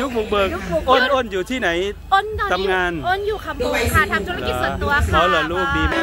ยุคบุกเบิกยุคบุกเบิก อ้นอ้นอยู่ที่ไหน อ้นทำงาน อ้นอยู่คำบูค่ะทำธุรกิจส่วนตัวค่ะ อ๋อเหรอลูกดีไหม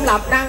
เสร็จเ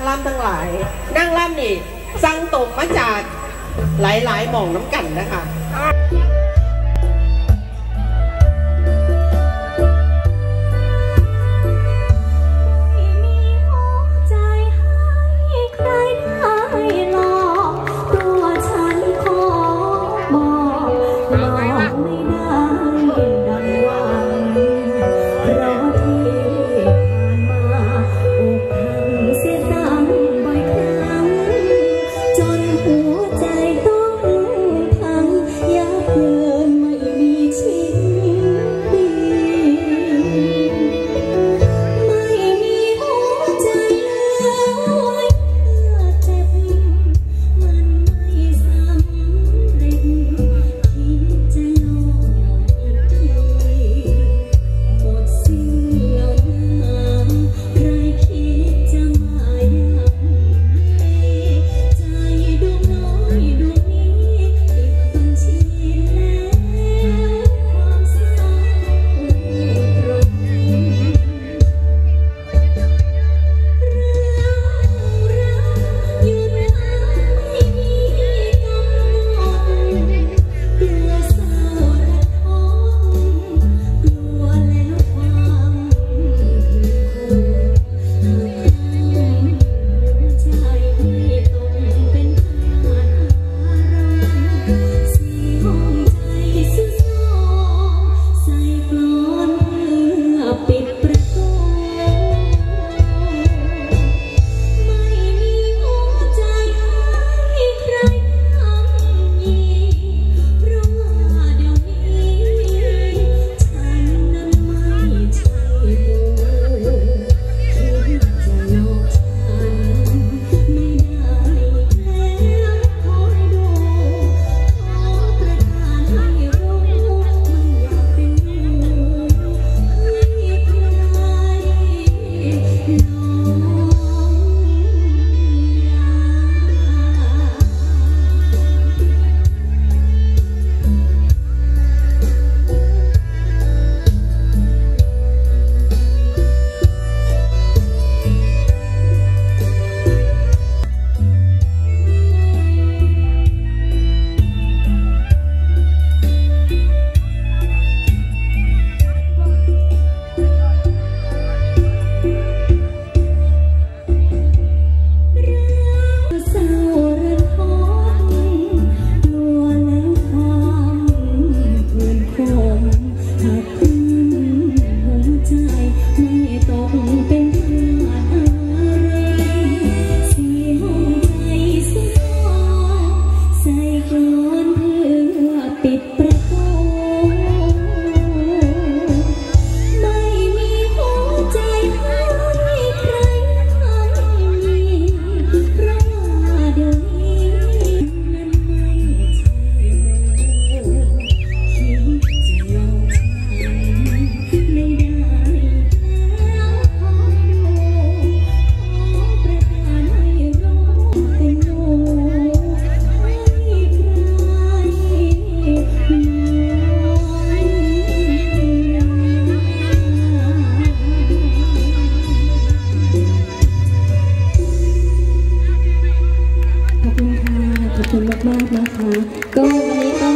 คุณมากๆนะคะ ก็วันนี้ก็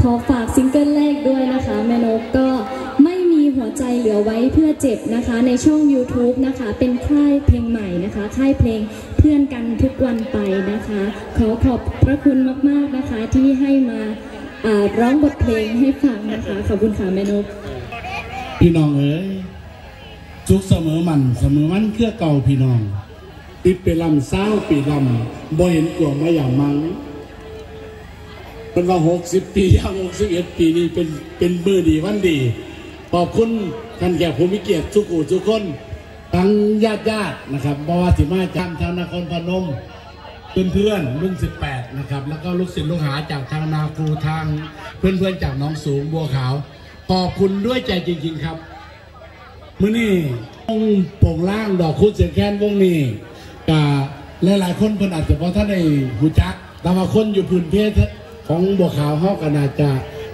ขอฝากซิงเกิลแรกด้วยนะคะ แม่นกก็ไม่มีหัวใจเหลือไว้เพื่อเจ็บนะคะ ในช่อง YouTube นะคะ เป็นค่ายเพลงใหม่นะคะค่ายเพลงเพื่อนกันทุกวันไปนะคะ ขอขอบพระคุณมากๆนะคะที่ให้มาอ่าร้องบทเพลงให้ฟังนะคะ ขอบคุณค่ะแม่นกพี่น้องเอ๋ยสุขเสมอมันเสมอมันเครือเก่าพี่น้อง ติดไปลำเศร้าปีลำบ่เห็นกลัวมาอย่างมังเป็นว่าหกสิบปีย่างหกสิบเอ็ดปีนี้เป็นเป็นเบอร์ดีวันดี ขอบคุณท่านแก่ผู้มีเกียรติทุกอูทุกคน ทั้งญาติญาติๆนะครับบวสิมาจำทางนครพนมเพื่อนๆรุ่น18นะครับ แล้วก็ลูกศิษย์ลูกหาจากทางนาครูทางเพื่อนๆจากน้องสูงบัวขาว ขอบคุณด้วยใจจริง ๆครับมื่อนี้วงโป่งล่างดอกคุดเสียงแค้นวงนี้ กับหลายๆคนเพิ่นอาจจะเพราะท่านในหูจัก แต่ว่าคนอยู่พื้นเพศของบัวขาวเฮากันอาจจะ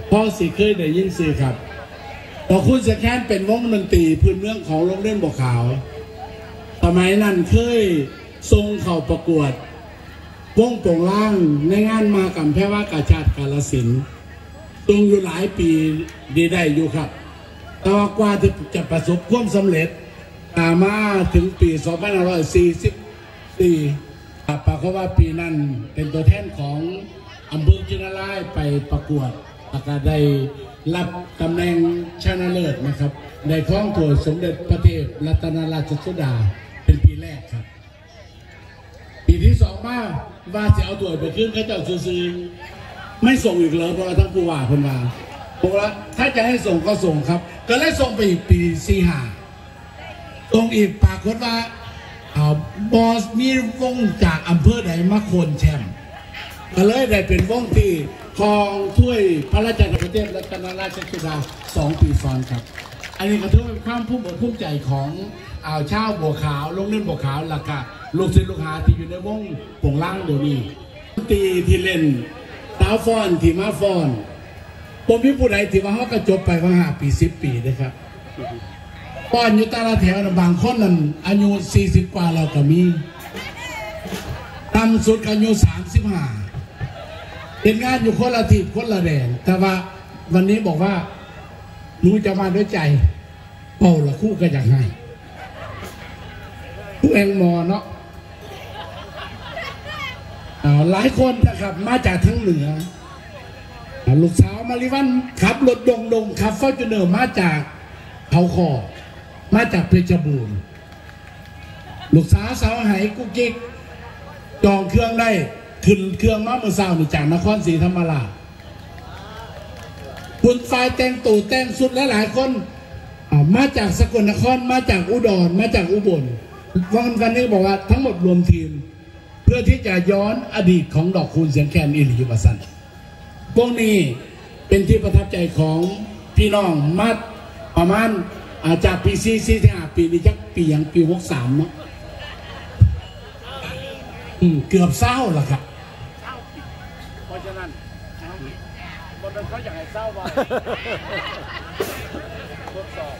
พ่อสิเคยได้ยินสื่อครับดอคุดเสียงแคนเป็นวงดนตรีพื้นเมืองของโรงเรียนบัวขาวสมัยนั้นเคยทรงเข่าประกวดวงโป่งล่างในงานมากับแพรว่ากาชาติกาลสินตรงอยู่หลายปีดีได้อยู่ครับ แต่ว่ากว่าจะประสบความสำเร็จตามาถึงปี 2544 ครับปรากฏว่าปีนั้นเป็นตัวแทนของอำเภอจินารายไปประกวดแล้วก็ได้รับตำแหน่งชนะเลิศนะครับในคล้องตัวสมเด็จพระเทพรัตนราชสุดาเป็นปีแรกครับ ปีที่สองมาว่าจะเอาตัวไปขึ้นข้าเจ้าซื้อไม่ส่งอีกเลยเพราะว่าทั้งผู้ว่าคนว่าบอกว่าถ้าจะให้ส่งก็ส่งครับ ก็เลยส่งไปอีกปีสี่ห้าตรงอีกปรากฏว่า บอสมีวงจากอำเภอไหนมาโคนแชมป์ก็เลยได้เป็นวงที่ครองถ้วยพระราชทานประเทศรัตนราชสุดาสองปีซ้อนครับ อันนี้ก็ถือเป็นความภูมิอกภูมิใจของอ่าวชาวบัวขาวลงเล่นบัวขาวหลักกะลูกศิษย์ลูกหาที่อยู่ในวงปงล่างเดี๋ยวนี้ตีที่เล่นสาฟอนที่มาฟอนผมพี่ผู้ใดที่ว่าเขาก็จบไปว่าห้าปีสิบปีนะครับ ป้อนอยู่แต่ละแถวบางคนนั่นอายุสี่สิบกว่าแล้วก็มีต่ำสุดอายุสามสิบห้าเป็นงานอยู่คนละทิศคนละแดนแต่ว่าวันนี้บอกว่าหนูจะมาด้วยใจ เป่าละคู่ก็อยากให้ผู้เองมอเนาะหลายคนนะครับมาจากทั้งเหนือ ลูกสาวมาริวันขับรถดงดงขับฟอร์จูเนอร์มาจากเขาคอ มาจากเพชรบูรณ์ลูกสาวสาวไหกุ๊กกิ๊กจองเครื่องได้ขึ้นเครื่องมาเมื่อเช้านี่จากนครศรีธรรมราชคุณฝ่ายแต่งตู่แต่งสุดและหลายคนมาจากสกลนครมาจากอุดรมาจากอุบลวันวันนี้บอกว่าทั้งหมดรวมทีม เพื่อที่จะย้อนอดีตของดอกคูณเสียงแคนอิริยุบสันพวกนี้เป็นที่ประทับใจของพี่น้องมาประมาณ อาจากปีซีซีที่ห้าปีนี้จักปีอย่างปีหกสามเนาะอืมเกือบเศร้าละครับเพราะฉะนั้นบนนั้นเขาอยากให้เศร้าว่าทดสอบ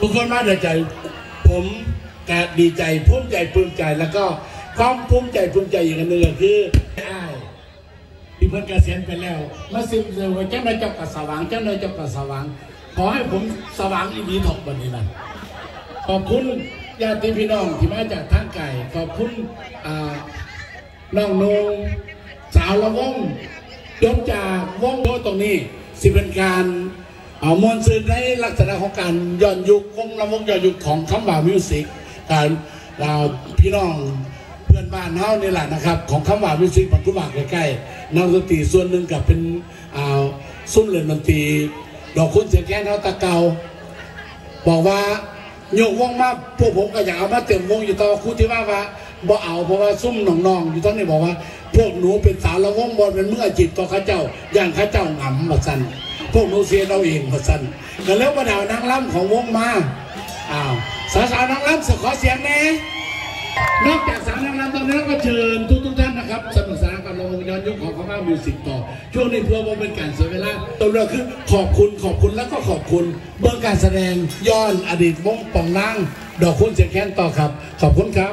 ทุกคนมาด้วยใจ ผมกดีใจภูมิใจปลื้มใจแล้วก็ความภูมิใจภูมิใจอีกอันหนึ่งก็คืออ้ายที่ เพิ่นเกษียณไปแล้ว มาสิบเดือนเจ้าน้าเจ้ากับสว่างเจ้าน้าเจ้ากับสว่าง ขอให้ผมสว่างอีดีถกวันนี้นะขอบคุณญาติพี่น้องที่มาจากทางไก่ ขอบคุณน้องนงสาวละวงจบจากวงโดตรงนี้ สิเป็นการเอามวลสื่อในลักษณะของการย้อนยุควงลำวงย้อนยุคของคำว่ามิวสิกการเราพี่น้อง พื่อนบ้านเฮานี่แหละนะครับ ของคำว่ามิวสิกปัจจุบันใกล้ๆนักดนตรีส่วนหนึ่งกับเป็นอ่าซุ้มเล่นดนตรีดอกคุณเสียงแค่นเฮาตะเกาบอกว่าโยกวงมาพวกผมก็อยากเอามาเต็มวงอยู่ต่อครูที่ว่าว่าบ่เอาเพราะว่าซุ่มน้องๆอยู่ทั้งนี้บอกว่า พวกหนูเป็นสาวละวงบอลเป็นเมื่อจิตต่อข้าเจ้าอย่างข้าเจ้าหงำมาสั่นพวกหนูเสียเราเองมาสั่นก็แล้วมาดาวนางล่ำของวงมาอ้าวสาวๆนางล่ำสขอเสียงแน่ นอกจากสารนางล่ำตอนนี้ก็เชิญทุกๆท่านนะครับสนุกสนานกับลงวงย้อนยุคของคำว่ามิวสิกต่อ ช่วงนี้เพื่อว่าเป็นการเสียเวลาตัวเราคือขอบคุณขอบคุณแล้วก็ขอบคุณ เบื้องการแสดงย้อนอดีตวงป่องนางดอกคุณเสียงแค้นต่อครับ ขอบคุณครับ